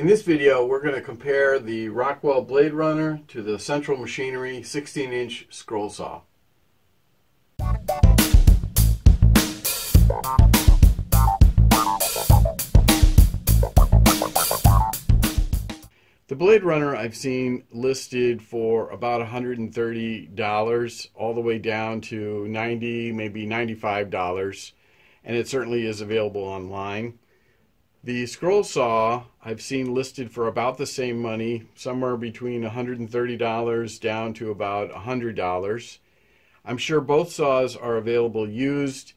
In this video, we're going to compare the Rockwell BladeRunner to the Central Machinery 16-inch scroll saw. The BladeRunner I've seen listed for about $130 all the way down to 90 maybe $95 and it certainly is available online. The scroll saw I've seen listed for about the same money, somewhere between $130 down to about $100. I'm sure both saws are available used.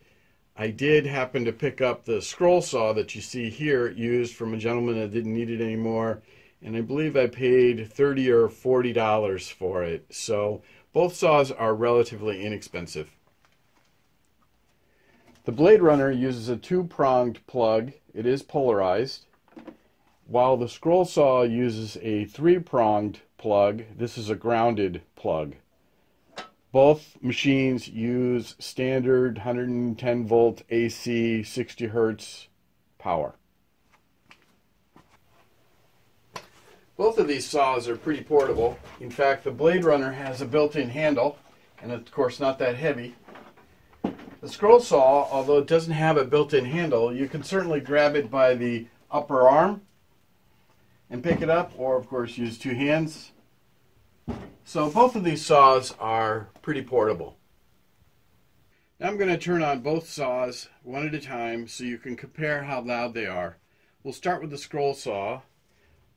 I did happen to pick up the scroll saw that you see here used from a gentleman that didn't need it anymore, and I believe I paid 30 or $40 for it. So both saws are relatively inexpensive. The BladeRunner uses a two-pronged plug. It is polarized. While the scroll saw uses a three-pronged plug, this is a grounded plug. Both machines use standard 110 volt AC 60 hertz power. Both of these saws are pretty portable. In fact, the BladeRunner has a built-in handle, and of course not that heavy. The scroll saw, although it doesn't have a built-in handle, you can certainly grab it by the upper arm and pick it up, or of course use two hands. So both of these saws are pretty portable. Now I'm going to turn on both saws one at a time so you can compare how loud they are. We'll start with the scroll saw.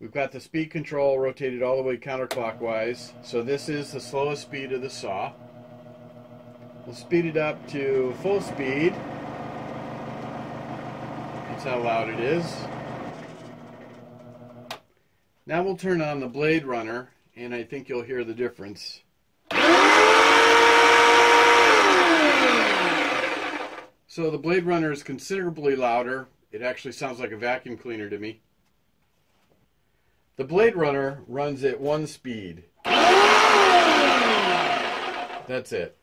We've got the speed control rotated all the way counterclockwise, so this is the slowest speed of the saw. We'll speed it up to full speed. That's how loud it is. Now we'll turn on the BladeRunner, and I think you'll hear the difference. So the BladeRunner is considerably louder. It actually sounds like a vacuum cleaner to me. The BladeRunner runs at one speed. That's it.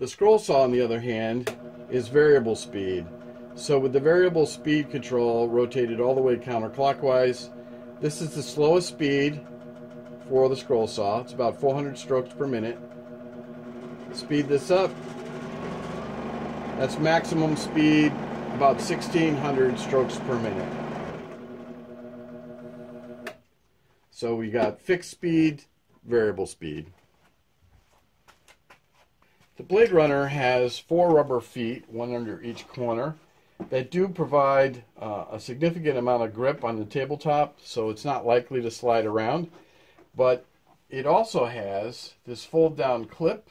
The scroll saw, on the other hand, is variable speed. So with the variable speed control rotated all the way counterclockwise, this is the slowest speed for the scroll saw. It's about 400 strokes per minute. Speed this up. That's maximum speed, about 1600 strokes per minute. So we got fixed speed, variable speed. The BladeRunner has four rubber feet, one under each corner, that do provide uh, a significant amount of grip on the tabletop, so it's not likely to slide around. But it also has this fold down clip,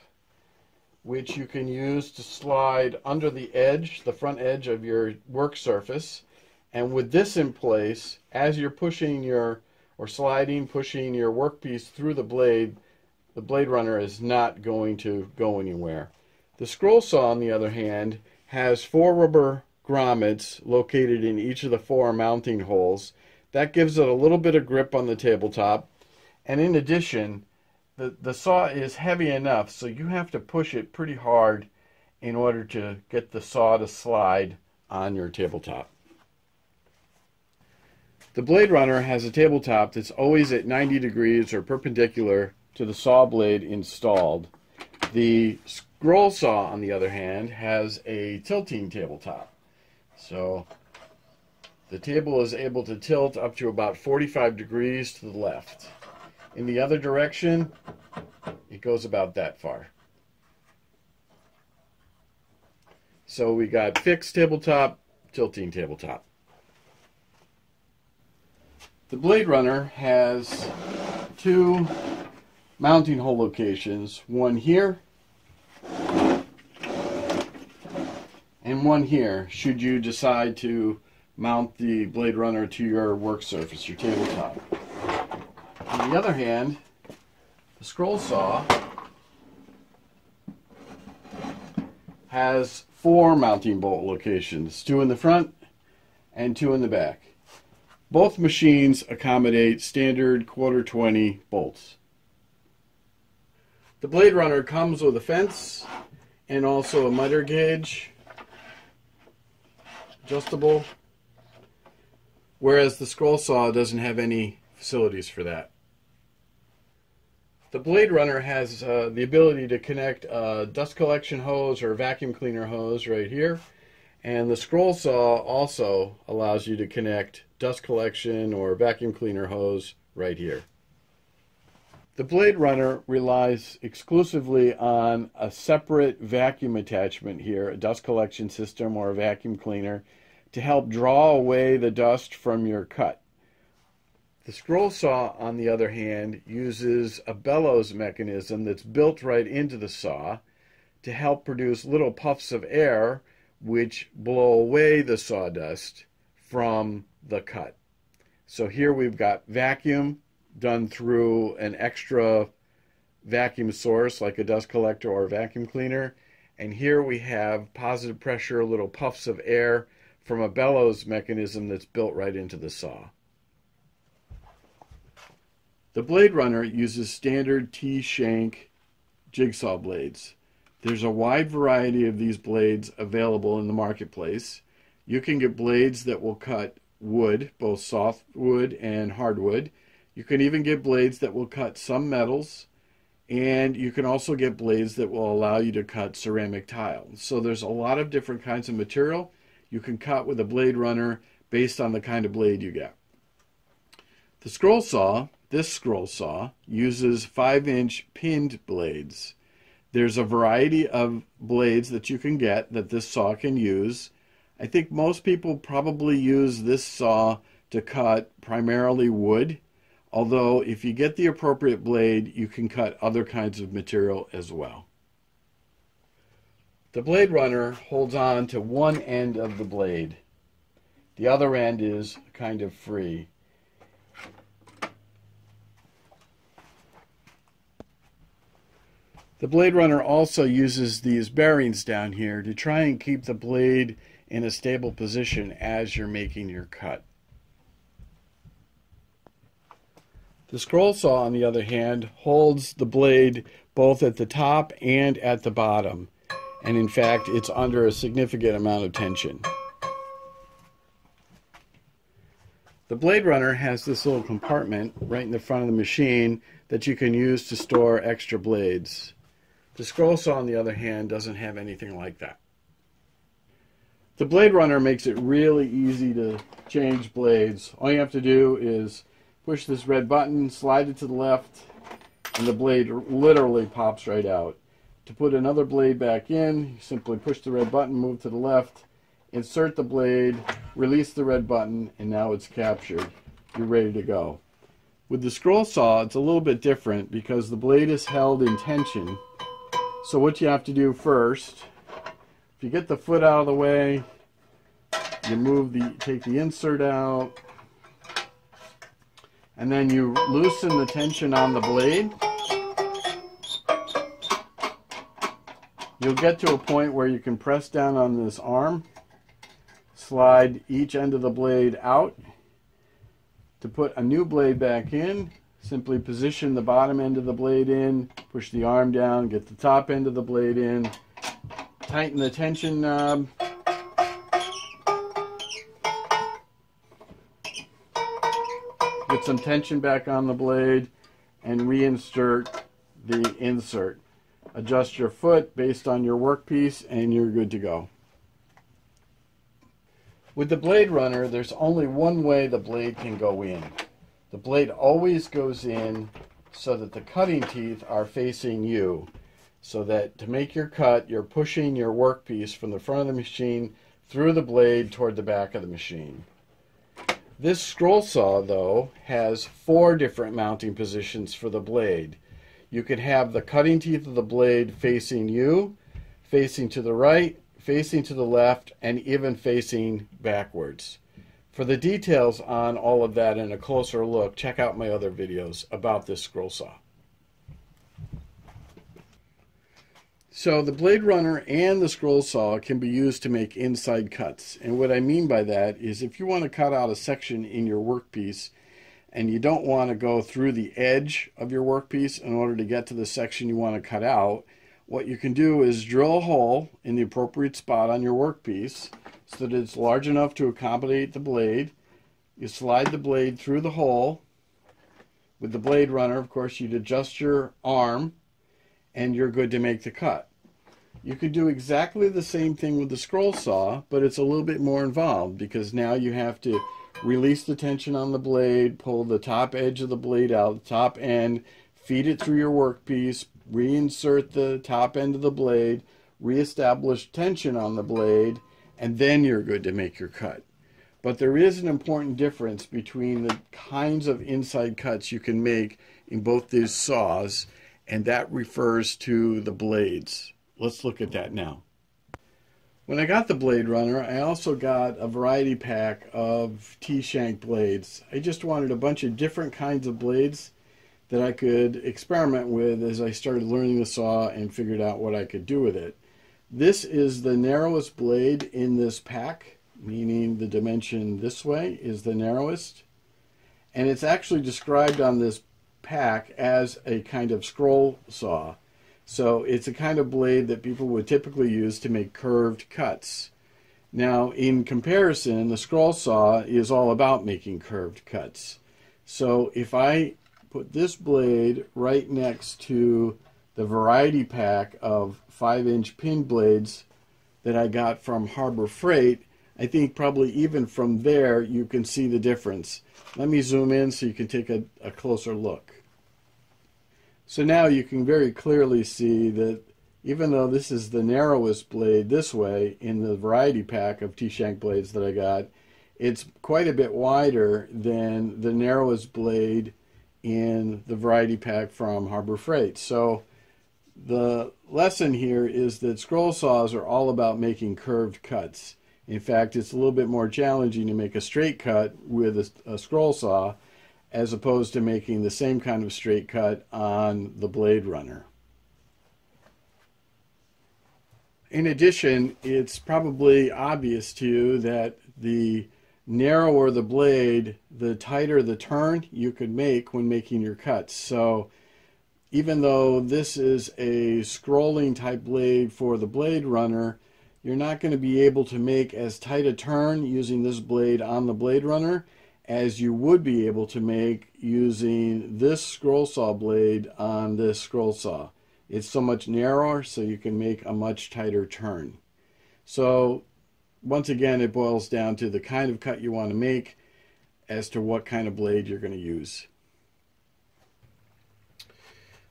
which you can use to slide under the edge, the front edge of your work surface. And with this in place, as you're pushing your, or sliding, pushing your workpiece through the blade, the BladeRunner is not going to go anywhere. The scroll saw, on the other hand, has four rubber grommets located in each of the four mounting holes. That gives it a little bit of grip on the tabletop. And in addition, the, the saw is heavy enough, so you have to push it pretty hard in order to get the saw to slide on your tabletop. The BladeRunner has a tabletop that's always at 90 degrees or perpendicular to the saw blade installed. The scroll saw, on the other hand, has a tilting tabletop. So the table is able to tilt up to about 45 degrees to the left. In the other direction, it goes about that far. So we got fixed tabletop, tilting tabletop. The BladeRunner has two mounting hole locations, one here and one here, should you decide to mount the BladeRunner to your work surface, your tabletop. On the other hand, the scroll saw has four mounting bolt locations, two in the front and two in the back. Both machines accommodate standard quarter 20 bolts. The BladeRunner comes with a fence and also a miter gauge, adjustable. whereas the scroll saw doesn't have any facilities for that. The BladeRunner has uh, the ability to connect a dust collection hose or vacuum cleaner hose right here. And the scroll saw also allows you to connect dust collection or vacuum cleaner hose right here. The BladeRunner relies exclusively on a separate vacuum attachment here, a dust collection system or a vacuum cleaner, to help draw away the dust from your cut. The scroll saw, on the other hand, uses a bellows mechanism that's built right into the saw to help produce little puffs of air which blow away the sawdust from the cut. So here we've got vacuum done through an extra vacuum source like a dust collector or a vacuum cleaner. And here we have positive pressure, little puffs of air from a bellows mechanism that's built right into the saw. The BladeRunner uses standard T-shank jigsaw blades. There's a wide variety of these blades available in the marketplace. You can get blades that will cut wood, both softwood and hardwood. You can even get blades that will cut some metals, and you can also get blades that will allow you to cut ceramic tile. So there's a lot of different kinds of material you can cut with a BladeRunner based on the kind of blade you get. The scroll saw, this scroll saw, uses 5 inch pinned blades. There's a variety of blades that you can get that this saw can use. I think most people probably use this saw to cut primarily wood, although if you get the appropriate blade, you can cut other kinds of material as well. The BladeRunner holds on to one end of the blade. The other end is kind of free. The BladeRunner also uses these bearings down here to try and keep the blade in a stable position as you're making your cut. The scroll saw, on the other hand, holds the blade both at the top and at the bottom, and in fact, it's under a significant amount of tension. The BladeRunner has this little compartment right in the front of the machine that you can use to store extra blades. The scroll saw, on the other hand, doesn't have anything like that. The BladeRunner makes it really easy to change blades. All you have to do is push this red button, slide it to the left, and the blade literally pops right out. To put another blade back in, you simply push the red button, move to the left, insert the blade, release the red button, and now it's captured. You're ready to go. With the scroll saw, it's a little bit different because the blade is held in tension so what you have to do first, if you get the foot out of the way, you move the, take the insert out, and then you loosen the tension on the blade. You'll get to a point where you can press down on this arm, slide each end of the blade out. To put a new blade back in, Simply position the bottom end of the blade in, push the arm down, get the top end of the blade in, tighten the tension knob. Get some tension back on the blade and reinsert the insert. Adjust your foot based on your workpiece and you're good to go. With the BladeRunner, there's only one way the blade can go in. The blade always goes in so that the cutting teeth are facing you. So that to make your cut, you're pushing your workpiece from the front of the machine through the blade toward the back of the machine. This scroll saw, though, has four different mounting positions for the blade. You can have the cutting teeth of the blade facing you, facing to the right, facing to the left, and even facing backwards. For the details on all of that and a closer look, check out my other videos about this scroll saw. So the BladeRunner and the scroll saw can be used to make inside cuts. And what I mean by that is if you want to cut out a section in your workpiece and you don't want to go through the edge of your workpiece in order to get to the section you want to cut out, what you can do is drill a hole in the appropriate spot on your workpiece so that it's large enough to accommodate the blade. You slide the blade through the hole. With the BladeRunner, of course, you'd adjust your arm and you're good to make the cut. You could do exactly the same thing with the scroll saw, but it's a little bit more involved because now you have to release the tension on the blade, pull the top edge of the blade out, the top end, feed it through your workpiece, reinsert the top end of the blade, reestablish tension on the blade, and then you're good to make your cut. But there is an important difference between the kinds of inside cuts you can make in both these saws, and that refers to the blades. Let's look at that now. When I got the BladeRunner, I also got a variety pack of T-shank blades. I just wanted a bunch of different kinds of blades that I could experiment with as I started learning the saw and figured out what I could do with it. This is the narrowest blade in this pack, meaning the dimension this way is the narrowest. And it's actually described on this pack as a kind of scroll saw. So it's a kind of blade that people would typically use to make curved cuts. Now, in comparison, the scroll saw is all about making curved cuts. So if I put this blade right next to the variety pack of 5 inch pin blades that I got from Harbor Freight, I think probably even from there you can see the difference. Let me zoom in so you can take a, a closer look. So now you can very clearly see that even though this is the narrowest blade this way in the variety pack of T-shank blades that I got, it's quite a bit wider than the narrowest blade in the variety pack from Harbor Freight. So the lesson here is that scroll saws are all about making curved cuts. In fact, it's a little bit more challenging to make a straight cut with a, a scroll saw as opposed to making the same kind of straight cut on the BladeRunner. In addition, it's probably obvious to you that the narrower the blade, the tighter the turn you could make when making your cuts. So even though this is a scrolling type blade for the BladeRunner, you're not going to be able to make as tight a turn using this blade on the BladeRunner as you would be able to make using this scroll saw blade on this scroll saw. It's so much narrower so you can make a much tighter turn. So once again it boils down to the kind of cut you want to make as to what kind of blade you're going to use.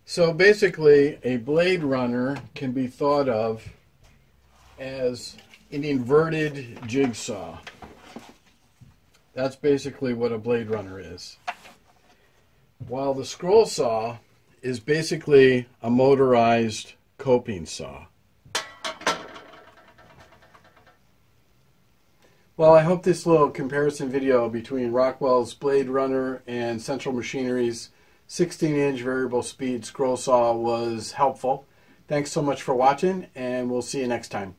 So basically, a BladeRunner can be thought of as an inverted jigsaw. That's basically what a BladeRunner is. While the scroll saw is basically a motorized coping saw. Well, I hope this little comparison video between Rockwell's BladeRunner and Central Machinery's 16-inch variable speed scroll saw was helpful. Thanks so much for watching, and we'll see you next time.